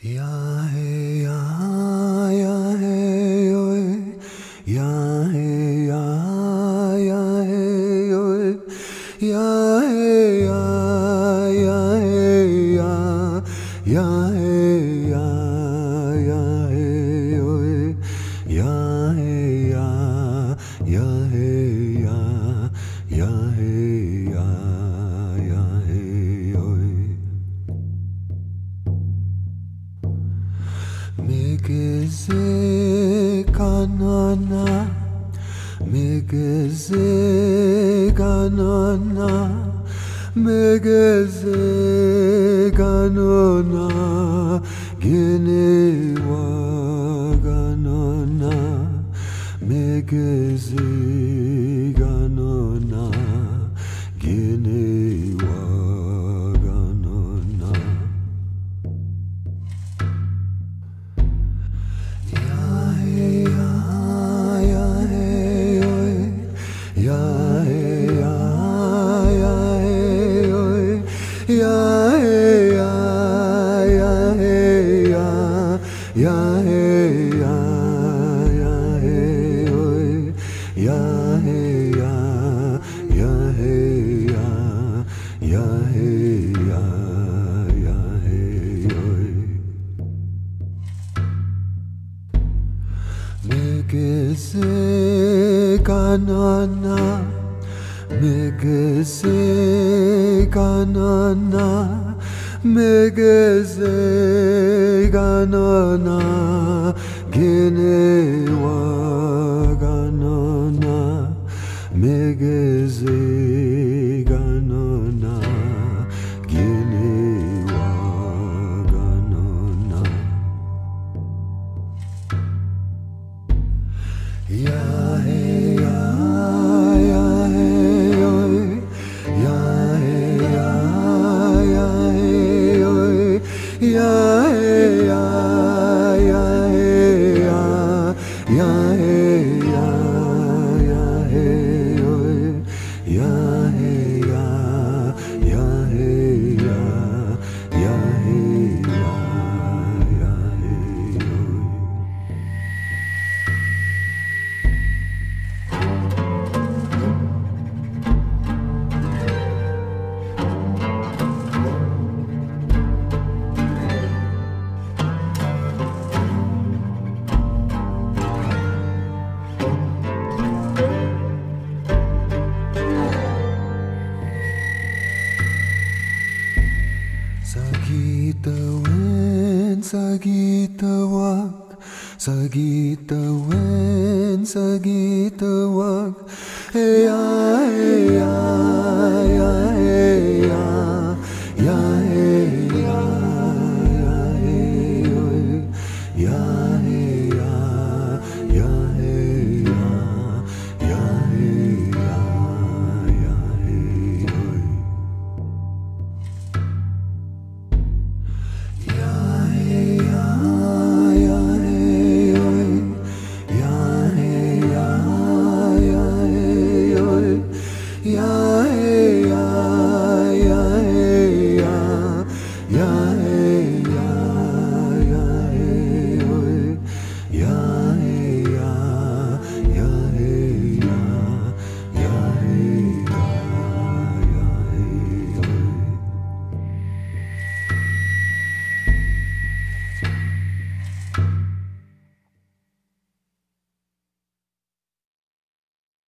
Ya hey ya ya hey oi. Ya hey ya ya hey oi. Ya hey ya ya. Hey ya ya hey ya. Ya hey ya. Hey Megeze kanana Megeze kanana Megeze kanona Gene wa kanona 呀嘿呀呀嘿喂，呀嘿呀呀嘿呀呀嘿呀呀嘿喂。Megese kanana, megese kanana. Megese kanana Gene ya hey Sagita wen, sagita wak, sagita wen, sagita wak. Hey ya,